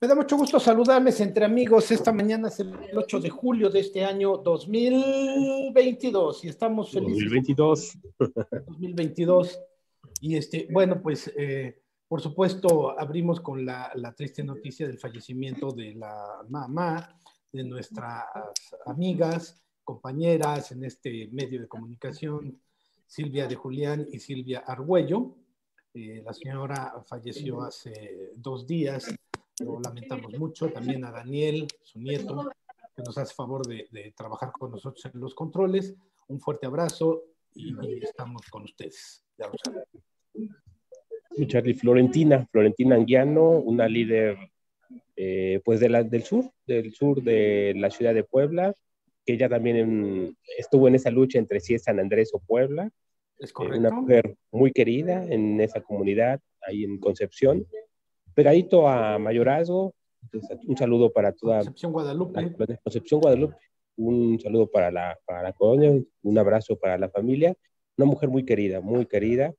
Me da mucho gusto saludarles entre amigos. Esta mañana es el 8 de julio de este año 2022 y estamos felices. 2022. 2022. Y este, bueno, pues eh, por supuesto abrimos con la, la, triste noticia del fallecimiento de la mamá de nuestras amigas, compañeras en este medio de comunicación, Silvia de Julián y Silvia Argüello. Eh, la señora falleció hace dos días lo lamentamos mucho. También a Daniel, su nieto, que nos hace favor de, trabajar con nosotros en los controles. Un fuerte abrazo y, estamos con ustedes. Ya. Charlie Florentina, Florentina Anguiano, una líder eh, pues de la, del sur, del sur de la ciudad de Puebla, que ella también estuvo en esa lucha entre si es San Andrés o Puebla. Es correcto. una mujer muy querida en esa comunidad, ahí en Concepción pegadito a Mayorazgo. un saludo para toda Concepción Guadalupe. Concepción Guadalupe. Un saludo para la, para la colonia, un abrazo para la familia. Una mujer muy querida, muy querida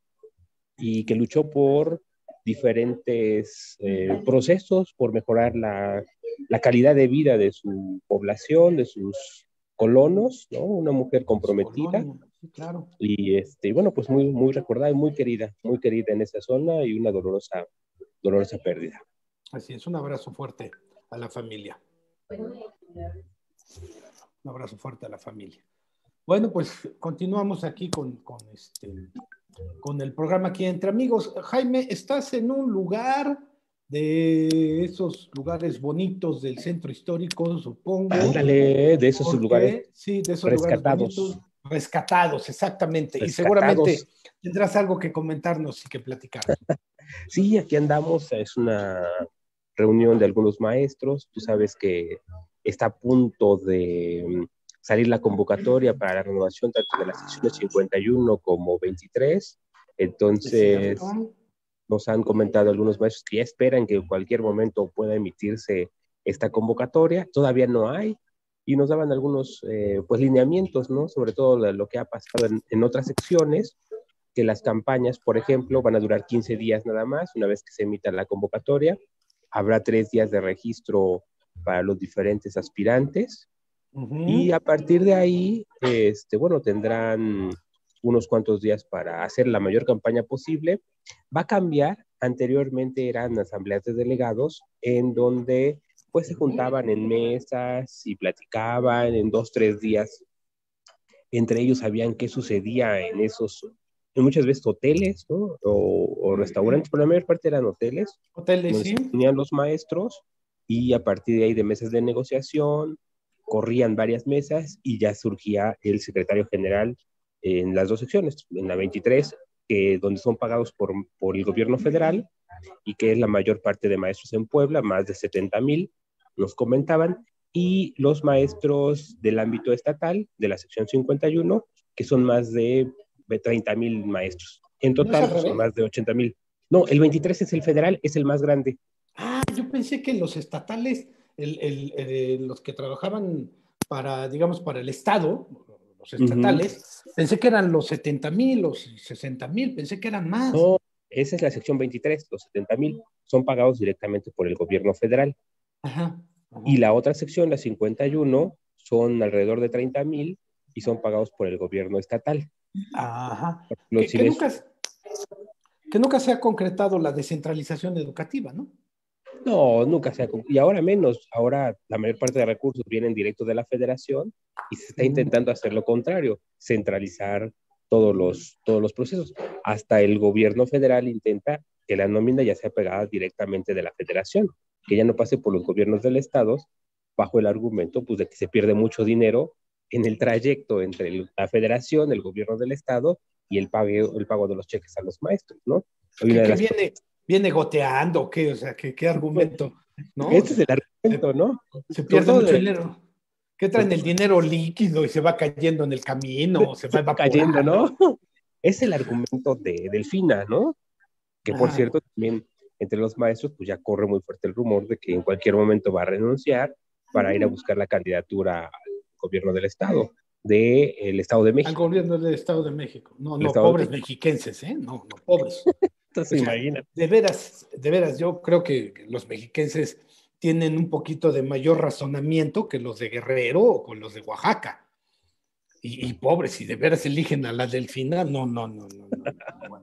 y que luchó por diferentes eh, procesos, por mejorar la, la, calidad de vida de su población, de sus colonos, ¿no? Una mujer comprometida. Sí, claro. Y este, bueno, pues muy, muy recordada y muy querida, muy querida en esa zona y una dolorosa dolorosa pérdida. Así es, un abrazo fuerte a la familia. Un abrazo fuerte a la familia. Bueno, pues continuamos aquí con, con, este, con el programa aquí entre amigos. Jaime, estás en un lugar de esos lugares bonitos del centro histórico, supongo. Ándale, de esos lugares. Sí, de esos rescatados. lugares Rescatados, exactamente. Y seguramente tendrás algo que comentarnos y que platicar. Sí, aquí andamos, es una reunión de algunos maestros, tú sabes que está a punto de mm, salir la convocatoria para la renovación tanto de las sesiones 51 como 23, entonces nos han comentado algunos maestros que ya esperan que en cualquier momento pueda emitirse esta convocatoria, todavía no hay, y nos daban algunos eh, pues lineamientos, ¿no? Sobre todo lo que ha pasado en, en otras secciones, que las campañas, por ejemplo, van a durar 15 días nada más, una vez que se emita la convocatoria. Habrá tres días de registro para los diferentes aspirantes. Y a partir de ahí, este, bueno, tendrán unos cuantos días para hacer la mayor campaña posible. Va a cambiar. Anteriormente eran asambleas de delegados en donde pues se juntaban en mesas y platicaban en dos, tres días. Entre ellos sabían qué sucedía en esos muchas veces hoteles, ¿no? O, restaurantes, pero la mayor parte eran hoteles. Hoteles, sí. Tenían los maestros y a partir de ahí de mesas de negociación, corrían varias mesas y ya surgía el secretario general en las dos secciones, en la 23, que, donde son pagados por, por el gobierno federal y que es la mayor parte de maestros en Puebla, más de 70 mil, nos comentaban, y los maestros del ámbito estatal, de la sección 51, que son más de de 30 mil maestros. En total son más de 80 mil. No, el 23 es el federal, es el más grande. Ah, yo pensé que los estatales, el, el, los que trabajaban para, digamos, para el Estado, los estatales, pensé que eran los 70 mil, los 60 mil, pensé que eran más. No, esa es la sección 23, los 70 mil son pagados directamente por el gobierno federal. Ajá, Y la otra sección, la 51, son alrededor de 30 mil y son pagados por el gobierno estatal. Ajá. Que, nunca, que, nunca, se ha concretado la descentralización educativa, ¿no? No, nunca se ha Y ahora menos. Ahora la mayor parte de recursos vienen directos de la federación y se está intentando hacer lo contrario, centralizar todos los, todos los procesos. Hasta el gobierno federal intenta que la nómina ya sea pegada directamente de la federación, que ya no pase por los gobiernos del estado, bajo el argumento pues, de que se pierde mucho dinero en el trayecto entre la federación, el gobierno del estado y el pago, el pago de los cheques a los maestros, ¿no? ¿Qué, viene, viene goteando? ¿Qué? O sea, ¿qué, qué argumento? ¿no? Este es el argumento, ¿no? Se pierde mucho dinero. ¿Qué traen el dinero líquido y se va cayendo en el camino? Se va, cayendo, ¿no? Es el argumento de Delfina, ¿no? Que por cierto, también entre los maestros, pues ya corre muy fuerte el rumor de que en cualquier momento va a renunciar para ir a buscar la candidatura gobierno del Estado, del Estado de México. Al gobierno del Estado de México. No, no, pobres mexiquenses, ¿eh? No, no, pobres. Entonces, imagínate. De veras, de veras, yo creo que los mexiquenses tienen un poquito de mayor razonamiento que los de Guerrero o con los de Oaxaca. Y, pobres, si de veras eligen a la delfina, no, no, no, no. no,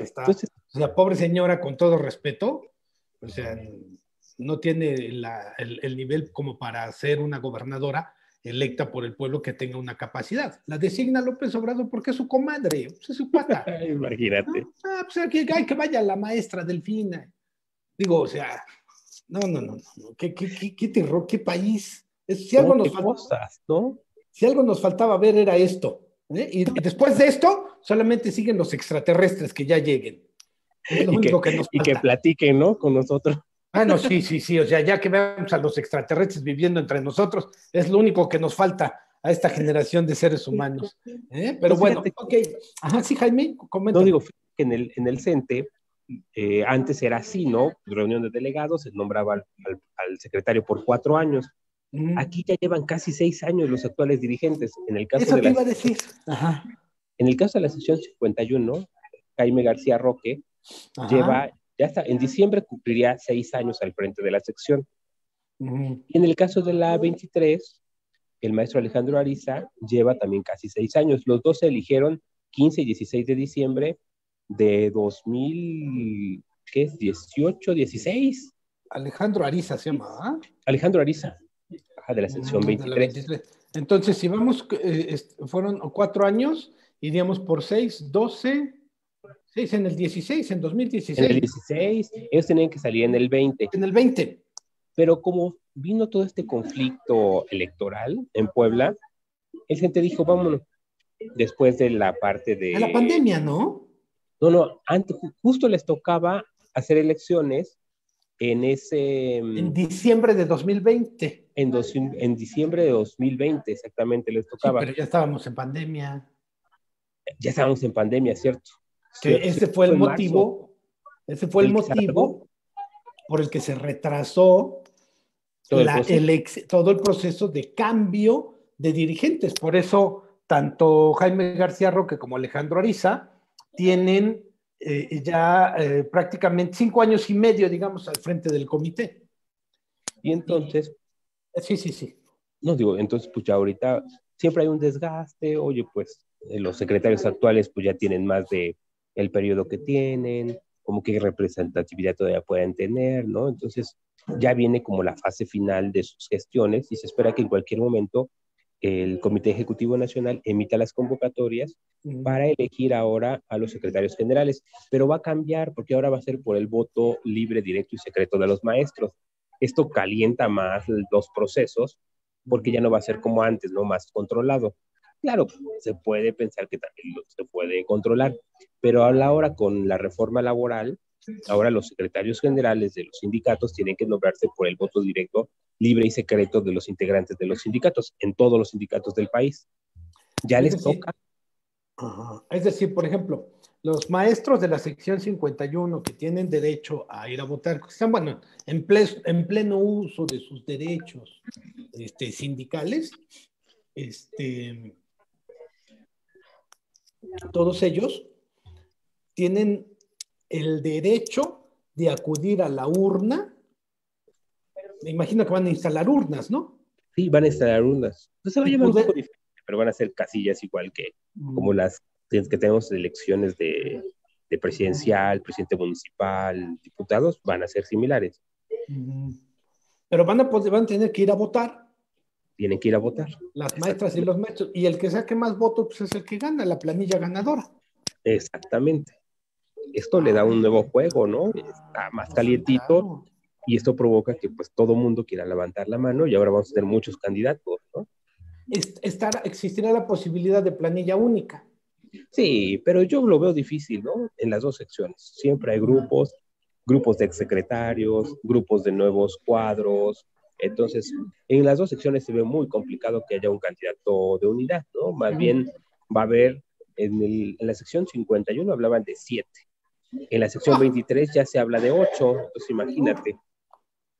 está, o sea, pobre señora, con todo respeto, o sea, no tiene el, nivel como para ser una gobernadora electa por el pueblo que tenga una capacidad. La designa López Obrador porque es su comadre, pues, es su pata. Imagínate. Ah, pues aquí hay que vaya la maestra Delfina. Digo, o sea, no, no, no, no. ¿Qué, qué, qué, qué terror, qué país? si, algo nos faltaba, ¿no? Si algo nos faltaba ver era esto. ¿eh? Y, después de esto, solamente siguen los extraterrestres que ya lleguen. Es lo y, único que, que nos y que platiquen, ¿no? Con nosotros. Ah, no, sí, sí, sí. O sea, ya que veamos a los extraterrestres viviendo entre nosotros, es lo único que nos falta a esta generación de seres humanos. ¿eh? Pero pues bueno, ok. Ajá, sí, Jaime, comenta. No digo que en el, en el CENTE, eh, antes era así, ¿no? Reunión de delegados, se nombraba al, secretario por cuatro años. Aquí ya llevan casi seis años los actuales dirigentes. En el caso Eso de la, iba a decir. Ajá. En el caso de la sesión 51, Jaime García Roque lleva ya está, en diciembre cumpliría seis años al frente de la sección. Y en el caso de la 23, el maestro Alejandro Ariza lleva también casi seis años. Los dos se eligieron 15 y 16 de diciembre de 2000, ¿qué es? 18, 16. Alejandro Ariza se llama, ¿ah? Alejandro Ariza, de la sección 23. Entonces, si vamos, eh, fueron cuatro años, iríamos por seis, 12, Sí, en el 16, en 2016. En el 16, ellos tenían que salir en el 20. En el 20. Pero como vino todo este conflicto electoral en Puebla, el gente dijo, vámonos, después de la parte de... De la pandemia, ¿no? No, no, antes, justo les tocaba hacer elecciones en ese... En diciembre de 2020. En, en diciembre de 2020, exactamente, les tocaba. pero ya estábamos en pandemia. Ya estábamos en pandemia, ¿cierto? Que ese fue el motivo, ese fue el, motivo por el que se retrasó todo, el todo el proceso de cambio de dirigentes. Por eso, tanto Jaime García Roque como Alejandro Ariza tienen eh, ya eh, prácticamente cinco años y medio, digamos, al frente del comité. Y entonces... sí, sí, sí. No digo, entonces, pues ya ahorita siempre hay un desgaste, oye, pues eh, los secretarios actuales pues ya tienen más de el periodo que tienen, como qué representatividad todavía pueden tener, ¿no? Entonces ya viene como la fase final de sus gestiones y se espera que en cualquier momento el Comité Ejecutivo Nacional emita las convocatorias para elegir ahora a los secretarios generales, pero va a cambiar porque ahora va a ser por el voto libre, directo y secreto de los maestros. Esto calienta más los procesos porque ya no va a ser como antes, ¿no? Más controlado. Claro, se puede pensar que también se puede controlar, pero a la hora con la reforma laboral, ahora los secretarios generales de los sindicatos tienen que nombrarse por el voto directo, libre y secreto de los integrantes de los sindicatos, en todos los sindicatos del país. Ya les toca. Es decir, por ejemplo, los maestros de la sección 51 que tienen derecho a ir a votar, que están, bueno, en, en pleno uso de sus derechos este, sindicales, este, todos ellos tienen el derecho de acudir a la urna. Me imagino que van a instalar urnas, ¿no? Sí, van a instalar urnas. No se va a llamar un poco diferente, pero van a ser casillas igual que mm. como las que tenemos elecciones de, presidencial, presidente municipal, diputados, van a ser similares. Pero van a, van a tener que ir a votar tienen que ir a votar. Las maestras y los maestros. Y el que saque más votos pues es el que gana, la planilla ganadora. Exactamente. Esto le da un nuevo juego, ¿no? Está más calientito y esto provoca que pues todo mundo quiera levantar la mano y ahora vamos a tener muchos candidatos, ¿no? Estar, existirá la posibilidad de planilla única. Sí, pero yo lo veo difícil, ¿no? En las dos secciones. Siempre hay grupos, grupos de exsecretarios, grupos de nuevos cuadros, entonces, en las dos secciones se ve muy complicado que haya un candidato de unidad, ¿no? Más bien va a haber, en, el, en la sección 51 hablaban de siete, en la sección 23 ya se habla de ocho, entonces imagínate,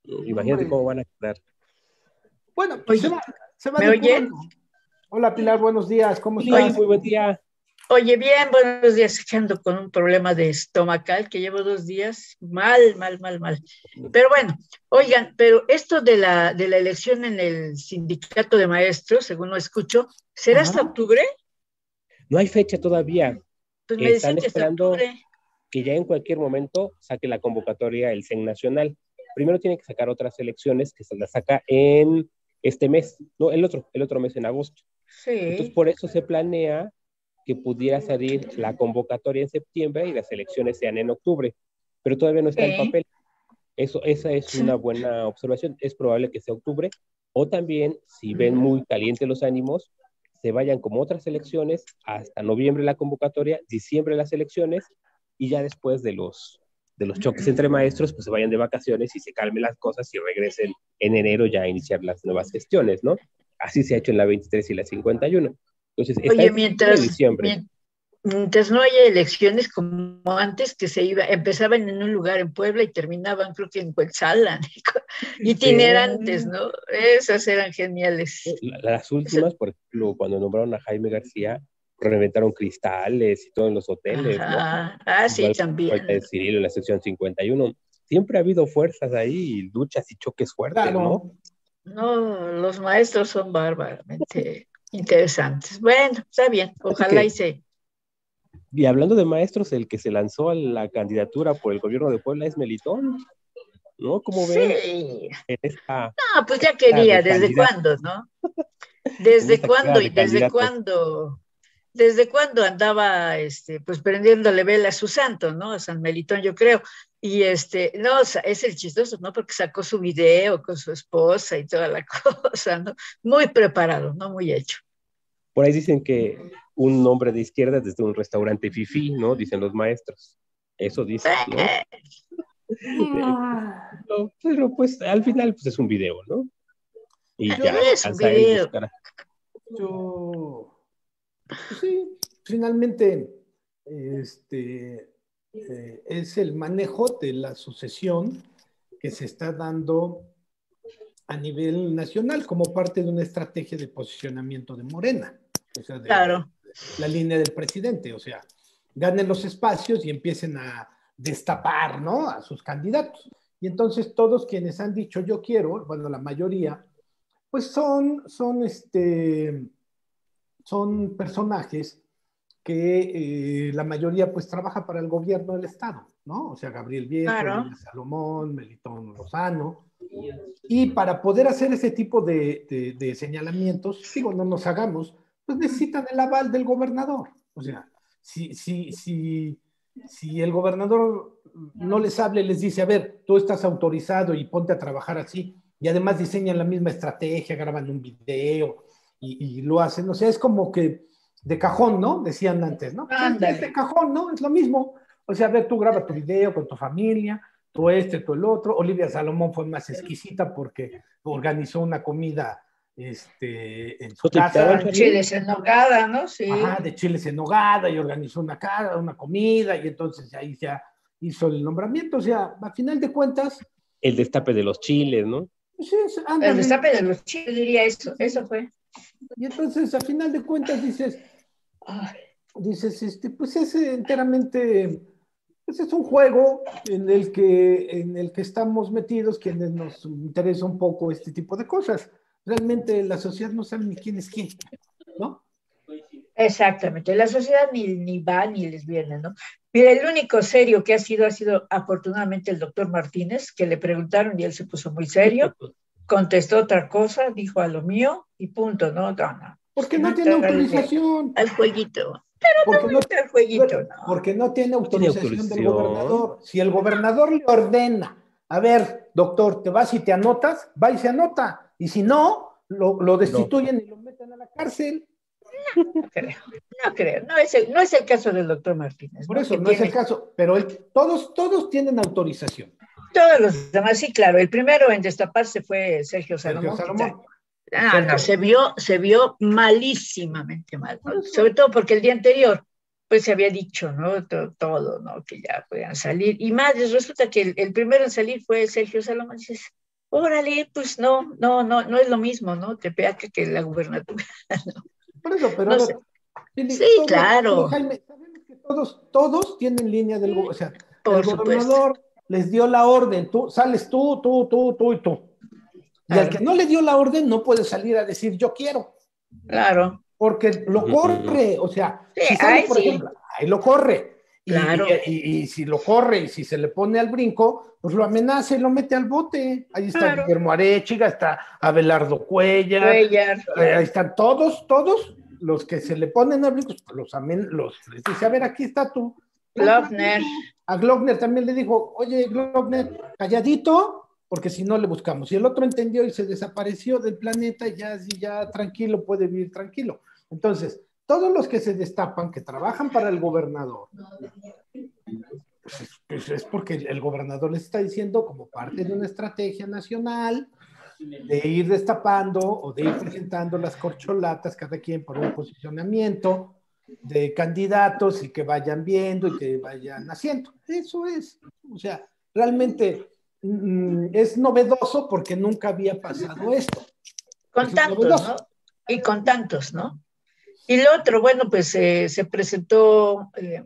imagínate cómo van a quedar. Bueno, pues se va, se va ¿Me oye? Hola Pilar, buenos días, ¿cómo estás? Muy buen día. Oye, bien, buenos días. Ando con un problema de estomacal que llevo dos días mal, mal, mal, mal. Pero bueno, oigan, pero esto de la, de la elección en el sindicato de maestros, según lo escucho, ¿será hasta octubre? No hay fecha todavía. Pues me Están esperando que ya en cualquier momento saque la convocatoria el CEN Nacional. Primero tiene que sacar otras elecciones que se las saca en este mes, no, el otro, el otro mes en agosto. Sí. Entonces, por eso se planea que pudiera salir la convocatoria en septiembre y las elecciones sean en octubre, pero todavía no está en papel. Eso, esa es una buena observación. Es probable que sea octubre, o también, si ven muy calientes los ánimos, se vayan como otras elecciones hasta noviembre la convocatoria, diciembre las elecciones, y ya después de los, de los choques entre maestros, pues se vayan de vacaciones y se calmen las cosas y regresen en enero ya a iniciar las nuevas gestiones, ¿no? Así se ha hecho en la 23 y la 51. Oye, mientras, mientras no haya elecciones como antes, que se iba, empezaban en un lugar en Puebla y terminaban, creo que en Cuetzalan, itinerantes, ¿no? Esas eran geniales. Las últimas, por ejemplo, cuando nombraron a Jaime García, reventaron cristales y todo en los hoteles. Ah, sí, también. en la sección 51. Siempre ha habido fuerzas ahí, luchas y choques fuertes, ¿no? No, los maestros son bárbaramente Interesantes. Bueno, está bien, ojalá y se... Y hablando de maestros, el que se lanzó a la candidatura por el gobierno de Puebla es Melitón, ¿no? ¿Cómo ven? Sí. no, pues ya quería, ¿desde cuándo, no? ¿Desde cuándo y desde cuándo? ¿Desde cuándo andaba, este, pues prendiéndole vela a su santo, ¿no? A San Melitón, yo creo. Y este, no, es el chistoso, ¿no? Porque sacó su video con su esposa y toda la cosa, ¿no? Muy preparado, ¿no? Muy hecho. Por ahí dicen que un hombre de izquierda desde un restaurante fifi, ¿no? Dicen los maestros. Eso dicen, ¿no? pero pues al final pues es un video, ¿no? Y ya, es un video. Yo, pues sí, finalmente, este, eh, es el manejo de la sucesión que se está dando a nivel nacional como parte de una estrategia de posicionamiento de Morena. O sea, de claro. la, línea del presidente. O sea, ganen los espacios y empiecen a destapar, ¿no? A sus candidatos. Y entonces todos quienes han dicho yo quiero, bueno, la mayoría, pues son, son, este, son personajes que eh, la mayoría pues trabaja para el gobierno del Estado, ¿no? O sea, Gabriel Viejo, Salomón, Melitón Lozano. Y para poder hacer ese tipo de, de, señalamientos, digo, no nos hagamos, pues necesitan el aval del gobernador. O sea, si, si, si, si el gobernador no les habla y les dice, a ver, tú estás autorizado y ponte a trabajar así, y además diseñan la misma estrategia, graban un video y, y lo hacen, o sea, es como que de cajón, ¿no? Decían antes, ¿no? Pues es de cajón, ¿no? Es lo mismo. O sea, a ver, tú grabas tu video con tu familia, tú este, tú el otro. Olivia Salomón fue más exquisita porque organizó una comida este, en su casa. De chiles en nogada, ¿no? Sí. Ajá, de chiles en nogada y organizó una, una comida y entonces ahí ya hizo el nombramiento. O sea, a final de cuentas... El destape de los chiles, ¿no? Sí, el destape de los chiles, diría eso, eso fue. Y entonces, a final de cuentas, dices, dices, este, pues es enteramente, pues es un juego en el, que, en el que estamos metidos, quienes nos interesa un poco este tipo de cosas. Realmente la sociedad no sabe ni quién es quién, ¿no? Exactamente, la sociedad ni, ni va ni les viene, ¿no? Mira, el único serio que ha sido, ha sido afortunadamente el doctor Martínez, que le preguntaron y él se puso muy serio, contestó otra cosa, dijo a lo mío y punto, ¿no? no, no. Porque no, tiene autorización. Al jueguito. Pero porque no, no, jueguito, no. Porque no tiene autorización, del gobernador. Si el gobernador le ordena, a ver, doctor, te vas y te anotas, va y se anota. Y si no, lo, lo destituyen y lo meten a la cárcel. No, creo, no creo. No es, el, no es el caso del doctor Martínez. Por eso, no es el caso, pero todos, todos tienen autorización. Todos los demás, sí, claro. El primero en destaparse fue Sergio Salomón. Sergio Salomón. Ah, no, se vio, se vio malísimamente mal, sobre todo porque el día anterior, pues se había dicho, ¿no? Todo, ¿no? Que ya podían salir. Y más, resulta que el, primero en salir fue Sergio Salomón. dices, órale, pues no, no, no, no es lo mismo, ¿no? Te pega que la gubernatura. Por eso, pero Sí, claro. sabemos que todos, todos tienen línea del o sea, el gobernador les dio la orden, tú sales tú, tú, tú, tú y tú. Y al que no le dio la orden no puede salir a decir yo quiero. Claro. Porque lo corre, o sea, si sale, por ejemplo, ahí lo corre. Claro. Y, si lo corre y si se le pone al brinco, pues lo amenaza y lo mete al bote. Ahí está Guillermo Arechiga, está Abelardo Cuellar, Cuellar. Eh, ahí están todos, todos los que se le ponen al brinco, los, los les dice, a ver, aquí está tú. Glockner. A Glockner también le dijo, oye, Glockner, calladito, porque si no le buscamos. Y el otro entendió y se desapareció del planeta y ya, ya tranquilo, puede vivir tranquilo. Entonces, todos los que se destapan, que trabajan para el gobernador, pues, pues es porque el gobernador les está diciendo como parte de una estrategia nacional de ir destapando o de ir presentando las corcholatas cada quien por un posicionamiento de candidatos y que vayan viendo y que vayan haciendo. Eso es. O sea, realmente mm, es novedoso porque nunca había pasado esto. Con tantos, ¿no? Y con tantos, ¿no? Y lo otro, bueno, pues eh, se presentó eh,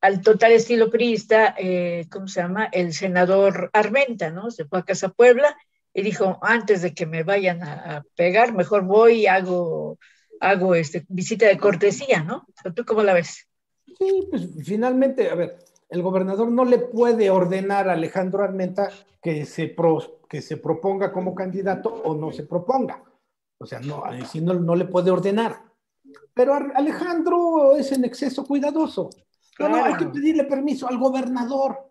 al total estilo priista, eh, ¿cómo se llama? El senador Armenta, ¿no? Se fue a Casa Puebla y dijo, antes de que me vayan a, pegar, mejor voy y hago, hago este, visita de cortesía, ¿no? ¿Tú cómo la ves? Sí, pues finalmente, a ver, el gobernador no le puede ordenar a Alejandro Armenta que se, que se proponga como candidato o no se proponga. O sea, no, si no, no le puede ordenar. Pero Alejandro es en exceso cuidadoso. No, no, hay que pedirle permiso al gobernador.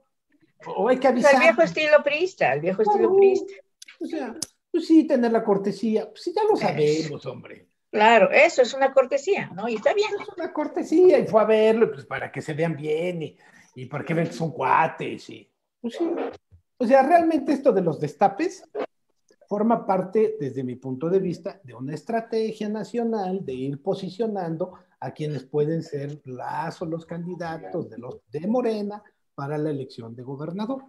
O hay que avisar. el viejo estilo priista, el viejo estilo priista. O sea, pues sí, tener la cortesía. Pues sí, ya lo sabemos, hombre. Claro, eso es una cortesía, ¿no? Y está bien. Es una cortesía, y fue a verlo, pues para que se vean bien y, y vean que son cuates. Y, pues sí. O sea, realmente esto de los destapes forma parte, desde mi punto de vista, de una estrategia nacional de ir posicionando a quienes pueden ser las o los candidatos de, los, de Morena para la elección de gobernador.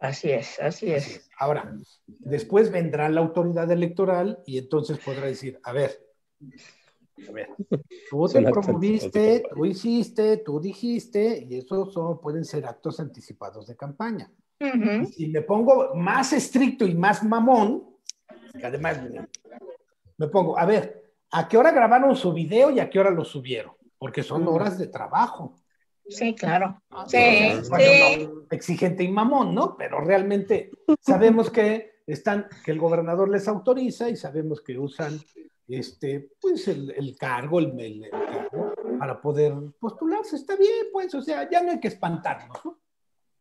Así es, así es. Ahora, después vendrá la autoridad electoral y entonces podrá decir, a ver, tú te promoviste, tú hiciste, tú dijiste, y esos son, pueden ser actos anticipados de campaña. si me pongo más estricto y más mamón, además me pongo, a ver, ¿a qué hora grabaron su video y a qué hora lo subieron? Porque son horas de trabajo. Sí, claro. Ah, sí, sí. exigente y mamón, ¿no? Pero realmente sabemos que están, que el gobernador les autoriza y sabemos que usan este, pues el, cargo, el, cargo para poder postularse. Está bien, pues, o sea, ya no hay que espantarnos, ¿no?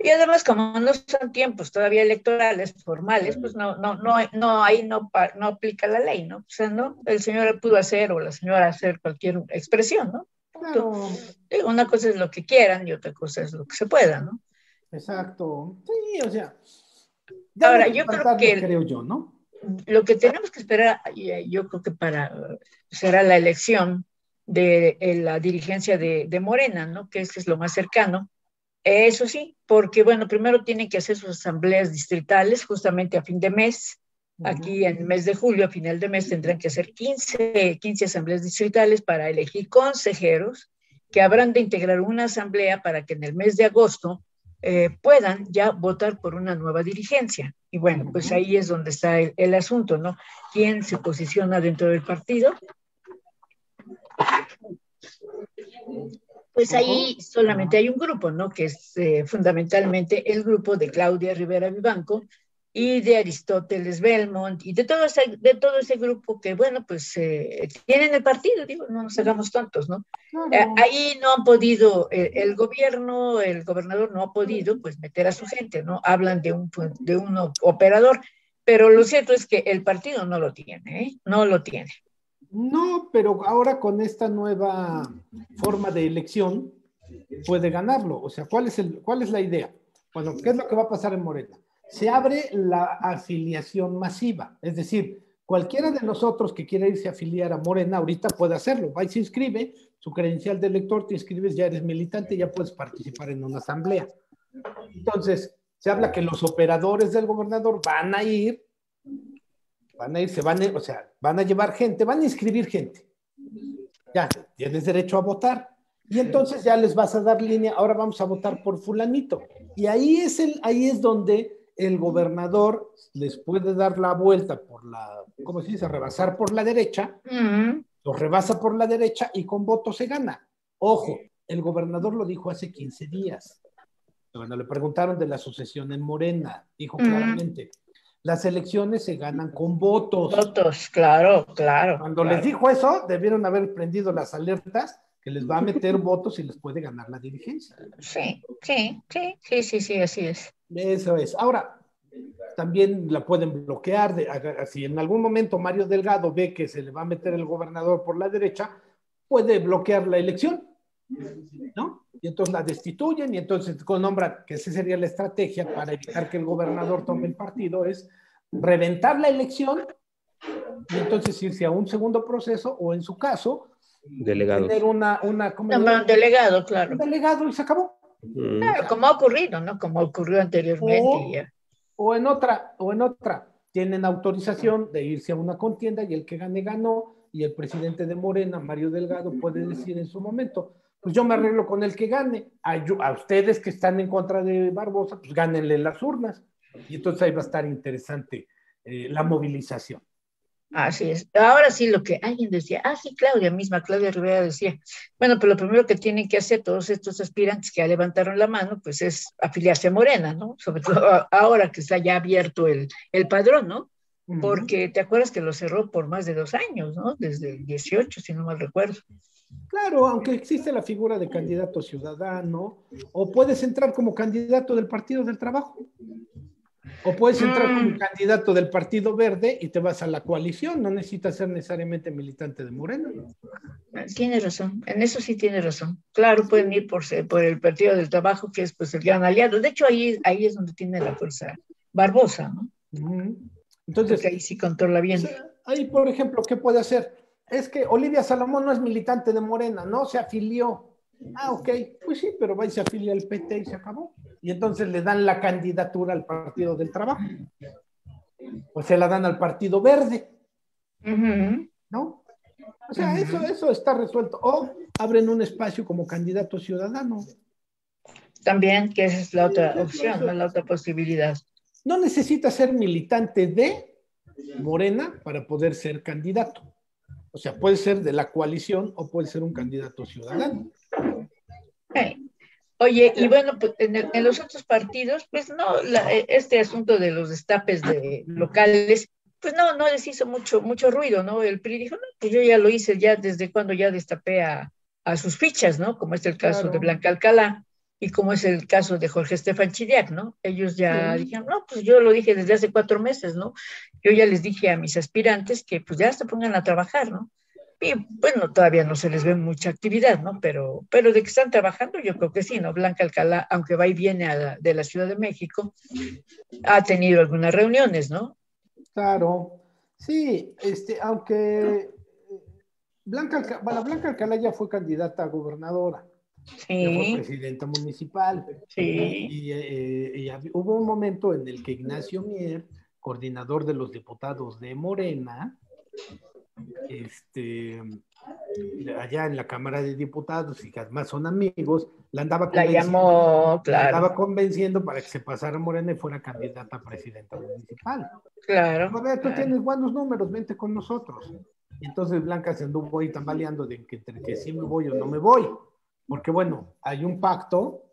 Y además, como no son tiempos todavía electorales formales, pues no, no, no, no, ahí no, no aplica la ley, ¿no? O sea, no, el señor pudo hacer o la señora hacer cualquier expresión, ¿no? una cosa es lo que quieran y otra cosa es lo que se pueda, ¿no? Exacto. Sí, o sea. Ahora, yo creo que. Creo yo, ¿no? Lo que tenemos que esperar, yo creo que para. será la elección de, la dirigencia de, de, Morena, ¿no? Que es lo más cercano. Eso sí, porque, bueno, primero tienen que hacer sus asambleas distritales justamente a fin de mes. Aquí en el mes de julio, a final de mes, tendrán que hacer 15, 15 asambleas distritales para elegir consejeros que habrán de integrar una asamblea para que en el mes de agosto eh, puedan ya votar por una nueva dirigencia. Y bueno, pues ahí es donde está el, asunto, ¿no? ¿Quién se posiciona dentro del partido? Pues ahí solamente hay un grupo, ¿no? Que es eh, fundamentalmente el grupo de Claudia Rivera Vivanco, y de Aristóteles Belmont y de todo ese, de todo ese grupo que, bueno, pues eh, tienen el partido, digo, no nos hagamos tontos, ¿no? Eh, ahí no han podido, eh, el gobierno, el gobernador no ha podido, pues, meter a su gente, ¿no? Hablan de un, de un operador, pero lo cierto es que el partido no lo tiene, ¿eh? No lo tiene. No, pero ahora con esta nueva forma de elección puede ganarlo. O sea, ¿cuál es, el, cuál es la idea? Bueno, ¿qué es lo que va a pasar en Morena? Se abre la afiliación masiva. Es decir, cualquiera de nosotros que quiera irse a afiliar a Morena ahorita puede hacerlo. Va y se inscribe, su credencial de elector, te inscribes, ya eres militante, ya puedes participar en una asamblea. Entonces, se habla que los operadores del gobernador van a ir, van a ir, se van a, o sea, van a llevar gente, van a inscribir gente. ya tienes derecho a votar. Y entonces ya les vas a dar línea, ahora vamos a votar por fulanito. Y ahí es, el, ahí es donde el gobernador les puede dar la vuelta por la, ¿cómo se dice? Rebasar por la derecha, lo rebasa por la derecha y con votos se gana. Ojo, el gobernador lo dijo hace 15 días. Cuando le preguntaron de la sucesión en Morena, dijo claramente, las elecciones se ganan con votos. Votos, claro, claro. Cuando les dijo eso, debieron haber prendido las alertas que les va a meter votos y les puede ganar la dirigencia. Sí, sí, sí, sí, sí, sí, así es. Eso es. Ahora, también la pueden bloquear. si en algún momento Mario Delgado ve que se le va a meter el gobernador por la derecha, puede bloquear la elección, ¿no? Y entonces la destituyen y entonces con nombra que esa sería la estrategia para evitar que el gobernador tome el partido, es reventar la elección y entonces irse a un segundo proceso o en su caso, delegado. tener una... una un delegado, claro. Un delegado y se acabó. Mm. Claro, como ha ocurrido, ¿no? Como ocurrió anteriormente. O, en otra, o en otra, tienen autorización de irse a una contienda y el que gane ganó y el presidente de Morena, Mario Delgado, puede decir en su momento, pues yo me arreglo con el que gane. A, a ustedes que están en contra de Barbosa, pues gánenle las urnas. Y entonces ahí va a estar interesante eh, la movilización. Así es. Ahora sí, lo que alguien decía, ah, sí, Claudia misma, Claudia Rivera decía, bueno, pero lo primero que tienen que hacer todos estos aspirantes que ya levantaron la mano, pues es afiliarse a Morena, ¿no? Sobre todo ahora que está ya abierto el, el padrón, ¿no? Porque te acuerdas que lo cerró por más de dos años, ¿no? Desde el 18, si no mal recuerdo. Claro, aunque existe la figura de candidato ciudadano, o puedes entrar como candidato del Partido del Trabajo. O puedes entrar como mm. candidato del Partido Verde y te vas a la coalición, no necesitas ser necesariamente militante de Morena. Tiene razón, en eso sí tiene razón. Claro, pueden ir por, por el Partido del Trabajo, que es pues el gran aliado. De hecho, ahí, ahí es donde tiene la fuerza Barbosa, ¿no? Entonces, Porque ahí sí controla bien. Ahí, por ejemplo, ¿qué puede hacer? Es que Olivia Salomón no es militante de Morena, no se afilió. Ah, ok, pues sí, pero va y se afilia al PT y se acabó y entonces le dan la candidatura al Partido del Trabajo. O se la dan al Partido Verde. ¿No? O sea, eso, eso está resuelto. O abren un espacio como candidato ciudadano. También, que esa es la otra opción, la otra posibilidad. No necesita ser militante de Morena para poder ser candidato. O sea, puede ser de la coalición o puede ser un candidato ciudadano. Oye, y bueno, pues en, los otros partidos, pues no, e, este asunto de los destapes de locales, pues no, no les hizo mucho, mucho ruido, ¿no? El PRI dijo, no, pues yo ya lo hice ya desde cuando ya destapé a, sus fichas, ¿no? Como es el caso de Blanca Alcalá y como es el caso de Jorge Estefan Chiriac, ¿no? Ellos ya dijeron, no, pues yo lo dije desde hace cuatro meses, ¿no? Yo ya les dije a mis aspirantes que pues ya se pongan a trabajar, ¿no? Y bueno, todavía no se les ve mucha actividad, ¿no? Pero, pero de que están trabajando, yo creo que sí, ¿no? Blanca Alcalá, aunque va y viene de la Ciudad de México, ha tenido algunas reuniones, ¿no? Claro, sí, este, aunque Blanca, bueno, Blanca Alcalá ya fue candidata a gobernadora. Sí. Ya fue presidenta municipal. Sí. Y, eh, hubo un momento en el que Ignacio Mier, coordinador de los diputados de Morena, este, allá en la Cámara de Diputados y que además son amigos, la andaba convenciendo, andaba convenciendo para que se pasara Morena y fuera candidata a presidenta municipal. Claro. A ver, tú tienes buenos números, vente con nosotros. Y entonces Blanca se anduvo ahí tambaleando de que entre que sí me voy o no me voy. Porque bueno, hay un pacto,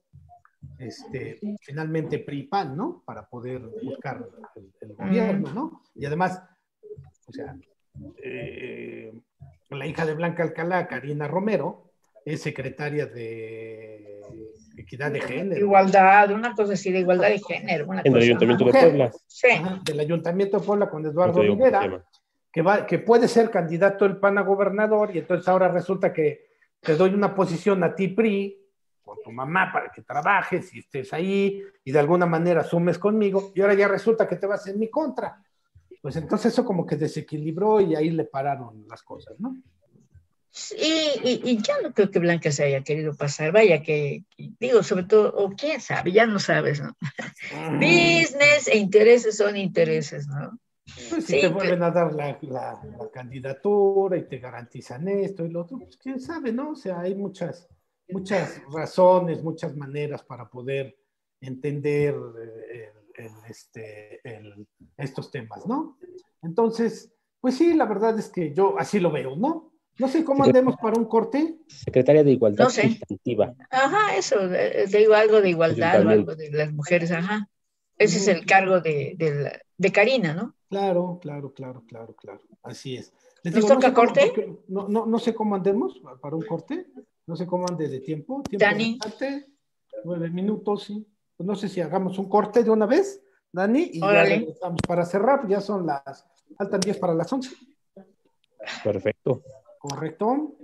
este, finalmente PRI-PAN, ¿no? Para poder buscar el, el gobierno, ¿no? Y además, o sea, eh, la hija de Blanca Alcalá, Karina Romero, es secretaria de Equidad de Género. Igualdad, una cosa así, de igualdad de género. en el Ayuntamiento de Puebla. Sí. del Ayuntamiento de Puebla con Eduardo Rivera, que, va, que puede ser candidato el PAN a gobernador y entonces ahora resulta que te doy una posición a ti, PRI, con tu mamá para que trabajes y estés ahí y de alguna manera asumes conmigo y ahora ya resulta que te vas en mi contra pues entonces eso como que desequilibró y ahí le pararon las cosas, ¿no? Sí, y, ya no creo que Blanca se haya querido pasar, vaya que, digo, sobre todo, o quién sabe, ya no sabes, ¿no? Business e intereses son intereses, ¿no? Pues si te vuelven a dar la, la, candidatura y te garantizan esto y lo otro, pues quién sabe, ¿no? O sea, hay muchas, muchas razones, muchas maneras para poder entender eh, este, estos temas, ¿no? Entonces, pues sí, la verdad es que yo así lo veo, ¿no? No sé cómo andemos para un corte. Secretaria de Igualdad no sé. Ajá, eso, digo algo de igualdad o algo de las mujeres, ajá. Ese es el cargo de, de, Karina, ¿no? Claro, claro, claro, claro, claro. Así es. ¿Nos toca corte? no, no, no sé cómo andemos para un corte. No sé cómo ande de tiempo. tiempo Dani. nueve minutos, sí. Pues no sé si hagamos un corte de una vez, Dani, y ya estamos para cerrar, ya son las, faltan 10 para las 11. Perfecto. Correcto.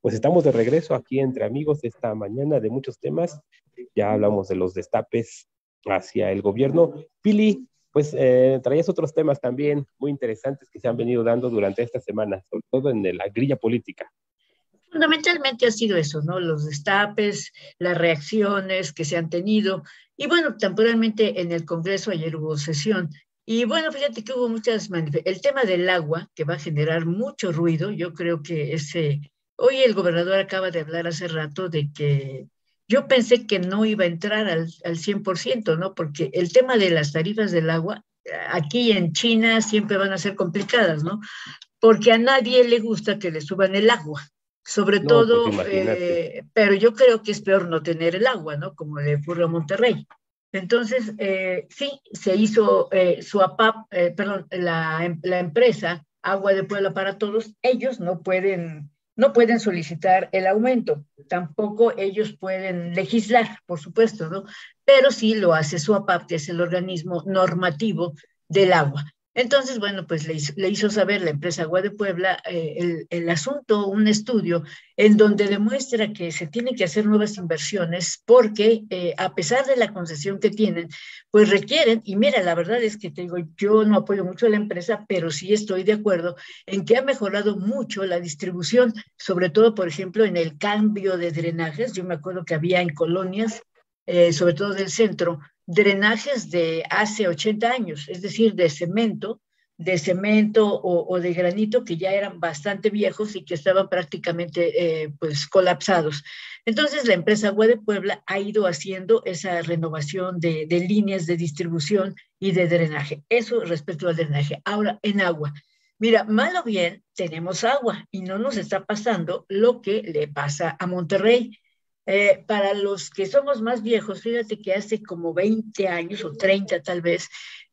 Pues estamos de regreso aquí entre amigos esta mañana de muchos temas. Ya hablamos de los destapes hacia el gobierno. Pili, pues eh, traías otros temas también muy interesantes que se han venido dando durante esta semana, sobre todo en la grilla política. Fundamentalmente ha sido eso, ¿no? Los destapes, las reacciones que se han tenido. Y bueno, temporalmente en el Congreso ayer hubo sesión y bueno, fíjate que hubo muchas El tema del agua, que va a generar mucho ruido, yo creo que ese Hoy el gobernador acaba de hablar hace rato de que yo pensé que no iba a entrar al, al 100%, ¿no? Porque el tema de las tarifas del agua, aquí en China siempre van a ser complicadas, ¿no? Porque a nadie le gusta que le suban el agua, sobre todo, eh, pero yo creo que es peor no tener el agua, ¿no? Como le ocurre a Monterrey. Entonces, eh, sí, se hizo eh, su APAP, perdón, la, la empresa Agua de Puebla para Todos, ellos no pueden no pueden solicitar el aumento, tampoco ellos pueden legislar, por supuesto, ¿no? Pero sí lo hace su APAP, que es el organismo normativo del agua. Entonces, bueno, pues le hizo, saber la empresa Agua de Puebla eh, el, asunto, un estudio en donde demuestra que se tienen que hacer nuevas inversiones porque eh, a pesar de la concesión que tienen, pues requieren, y mira, la verdad es que te digo, yo no apoyo mucho a la empresa, pero sí estoy de acuerdo en que ha mejorado mucho la distribución, sobre todo, por ejemplo, en el cambio de drenajes. Yo me acuerdo que había en colonias, eh, sobre todo del centro, drenajes de hace 80 años, es decir, de cemento, de cemento o, de granito que ya eran bastante viejos y que estaban prácticamente eh, pues colapsados. Entonces la empresa Agua de Puebla ha ido haciendo esa renovación de, de líneas de distribución y de drenaje. Eso respecto al drenaje. Ahora, en agua. Mira, mal o bien, tenemos agua y no nos está pasando lo que le pasa a Monterrey Eh, para los que somos más viejos, fíjate que hace como 20 años o 30 tal vez,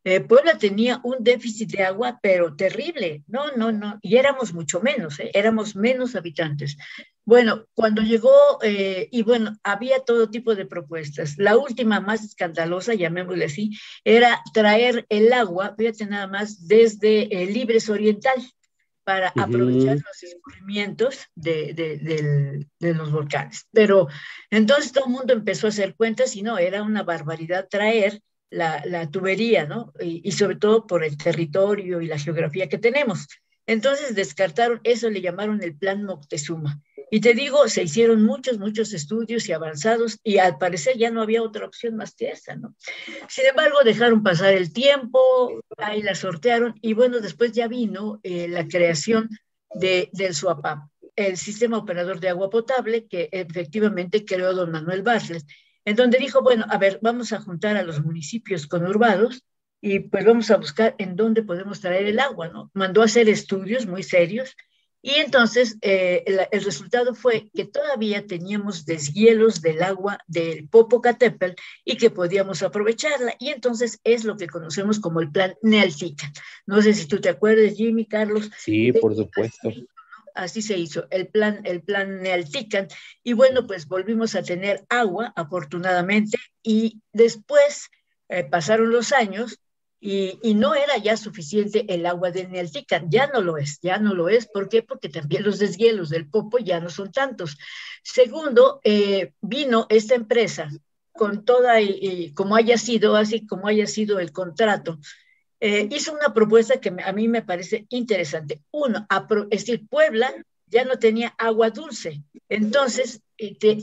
eh, Puebla tenía un déficit de agua, pero terrible. No, no, no. Y éramos mucho menos, ¿eh? éramos menos habitantes. Bueno, cuando llegó, eh, y bueno, había todo tipo de propuestas. La última más escandalosa, llamémosle así, era traer el agua, fíjate nada más, desde Libres Oriental para aprovechar los escurrimientos de, de, de, los volcanes. Pero entonces todo el mundo empezó a hacer cuentas y no, era una barbaridad traer la, tubería, ¿no? Y, sobre todo por el territorio y la geografía que tenemos. Entonces descartaron, eso le llamaron el plan Moctezuma. Y te digo, se hicieron muchos, muchos estudios y avanzados y al parecer ya no había otra opción más que esa, ¿no? Sin embargo, dejaron pasar el tiempo, ahí la sortearon y bueno, después ya vino eh, la creación de, del SUAPAP, el Sistema Operador de Agua Potable que efectivamente creó don Manuel Bartlett en donde dijo, bueno, a ver, vamos a juntar a los municipios conurbados y pues vamos a buscar en dónde podemos traer el agua, ¿no? Mandó a hacer estudios muy serios y entonces eh, el, resultado fue que todavía teníamos deshielos del agua del Popocatépetl y que podíamos aprovecharla. Y entonces es lo que conocemos como el plan Nealtica. No sé si tú te acuerdas, Jimmy, Carlos. Sí, por supuesto así se hizo el plan, el plan Nealtican, y bueno, pues volvimos a tener agua, afortunadamente, y después eh, pasaron los años y, no era ya suficiente el agua de Nealtican, ya no lo es, ya no lo es, ¿por qué? Porque también los deshielos del Popo ya no son tantos. Segundo, eh, vino esta empresa con toda, y, como haya sido, así como haya sido el contrato, eh, hizo una propuesta que a mí me parece interesante. Uno, es decir, Puebla ya no tenía agua dulce, entonces